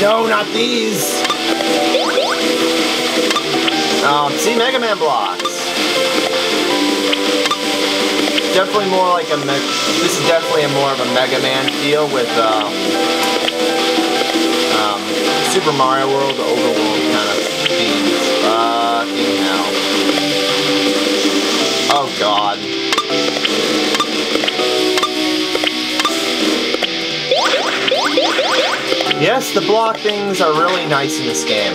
No, not these! Um, see Mega Man blocks. Definitely more like a. This is definitely a more of a Mega Man feel with um, um, Super Mario World overworld Yes, the block things are really nice in this game.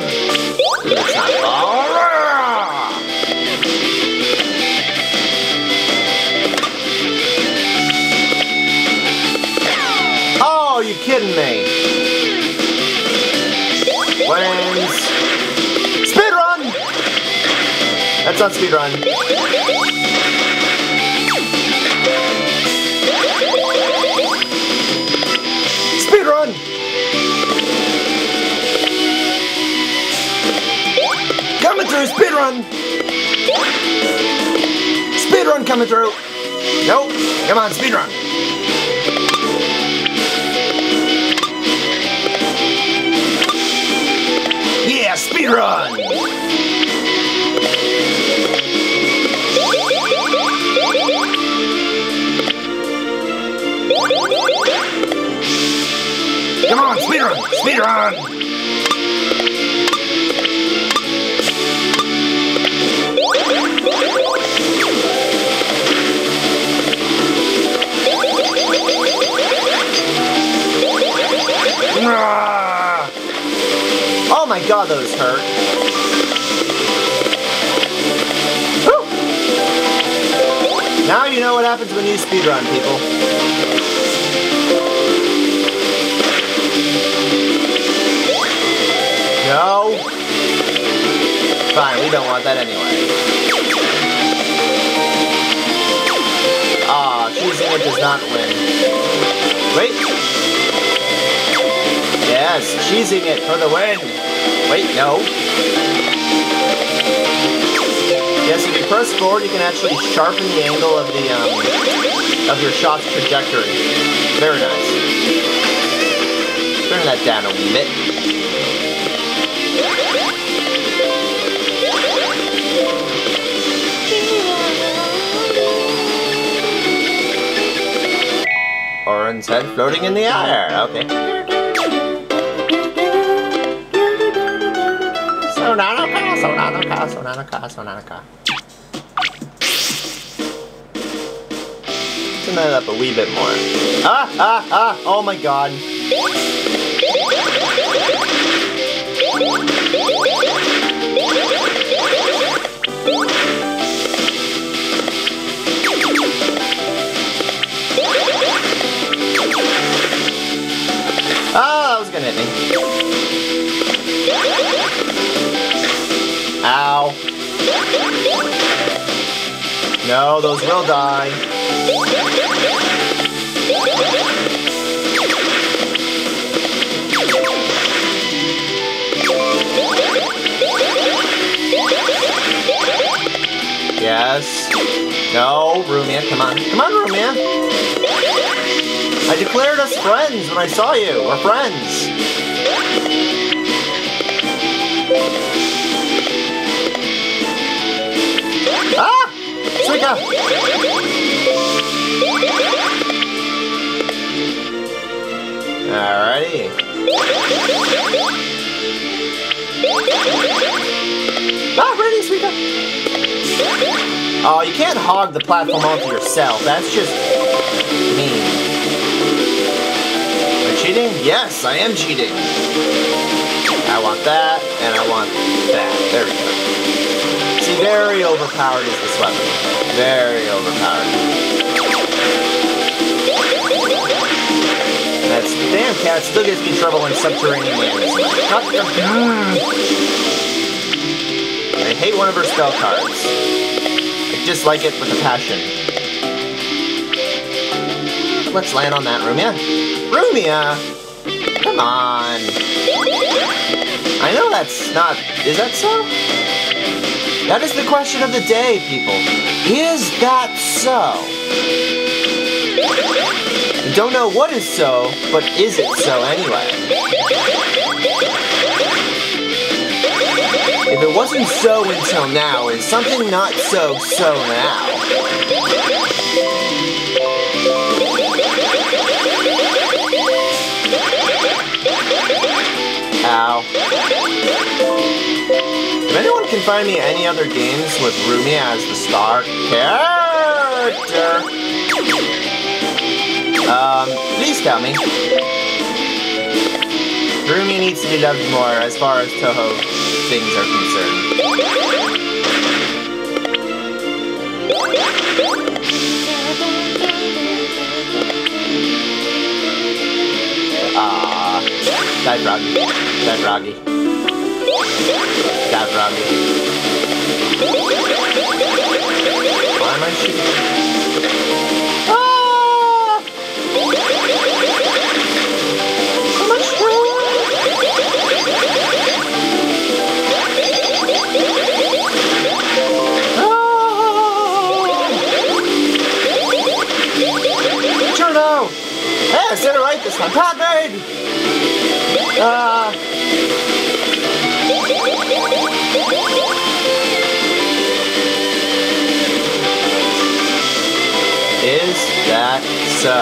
It's not. Oh, you kidding me? Wins. Speed run. That's not speed through, speed run. Speed run coming through. Nope. Come on, speed run. Yeah, speed run. Come on, speed run, Oh my god, those hurt. Now you know what happens when you speedrun, people. No. Fine, we don't want that anyway. Ah, choosing it does not win. Wait. Yes, cheesing it for the win. Wait, no. Yes, if you press forward, you can actually sharpen the angle of the um, of your shot's trajectory. Very nice. Turn that down a wee bit. Orin's head floating in the air. Okay. Sonanoka, Sonanoka, Sonanoka. Turn that up a wee bit more. Ah, ah, ah! Oh my god. Ah, that was gonna hit me. No, those will die. Yes. No, Rumia, come on. Come on, Rumia. I declared us friends when I saw you. We're friends. Ah! Suika! Alrighty. Ah, ready, Suika! Oh, you can't hog the platform onto yourself. That's just mean. Am I cheating? Yes, I am cheating. I want that, and I want that. There we go. Very overpowered is this weapon. Very overpowered. That's damn cat still gives me trouble in subterranean lands. Hmm. I hate one of her spell cards. I dislike it with a passion. Let's land on that Rumia. Rumia! Come on. I know that's not... Is that so? That is the question of the day, people. Is that so? I don't know what is so, but is it so anyway? If it wasn't so until now, is something not so so now? Can find me any other games with Rumia as the star character, um, please tell me. Rumia needs to be loved more as far as Touhou things are concerned. Ah, die Froggy. Die Froggy. Froggy. Why am I? Ah! So much Ah! Cirno! Hey, I said it right this time. Ah! Is that so?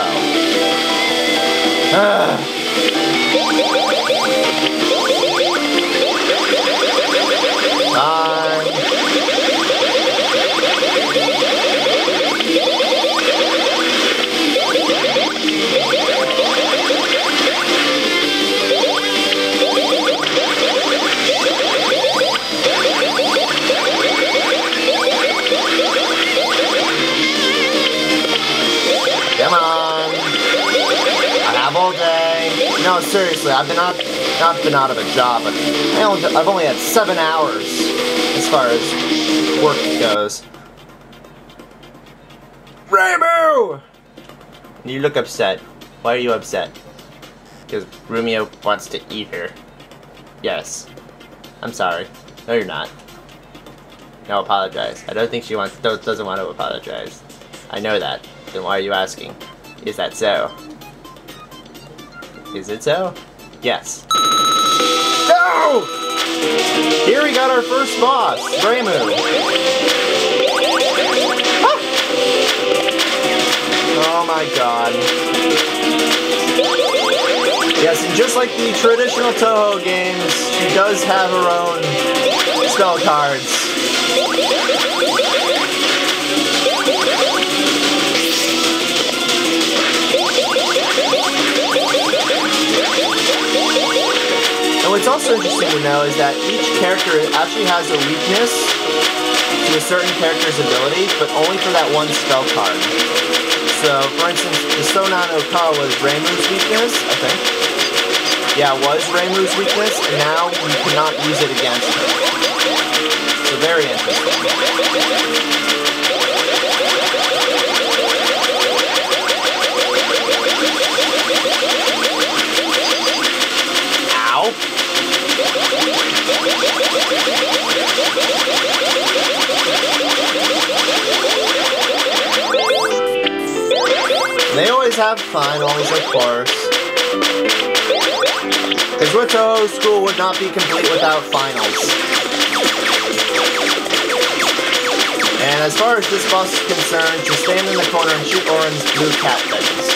Ah. Come on. I have all day. No, seriously, I've been out, not been out of a job, only, I've only had seven hours as far as work goes. Rainbow! You look upset. Why are you upset? Because Rumia wants to eat her. Yes. I'm sorry. No, you're not. No, apologize. I don't think she wants doesn't want to apologize. I know that. Then why are you asking? Is that so? Is it so? Yes. No! Here we got our first boss, Reimu. Ah! Oh my god. Yes, and just like the traditional Touhou games, she does have her own spell cards. Also interesting to know is that each character actually has a weakness to a certain character's ability, but only for that one spell card. So, for instance, the Sonanoka was Reimu's weakness, I think. Yeah, it was Reimu's weakness, and now you cannot use it against her. So very interesting. Always have finals, of course. Because Ritto School would not be complete without finals. And as far as this boss is concerned, just stand in the corner and shoot Orin's blue cat things.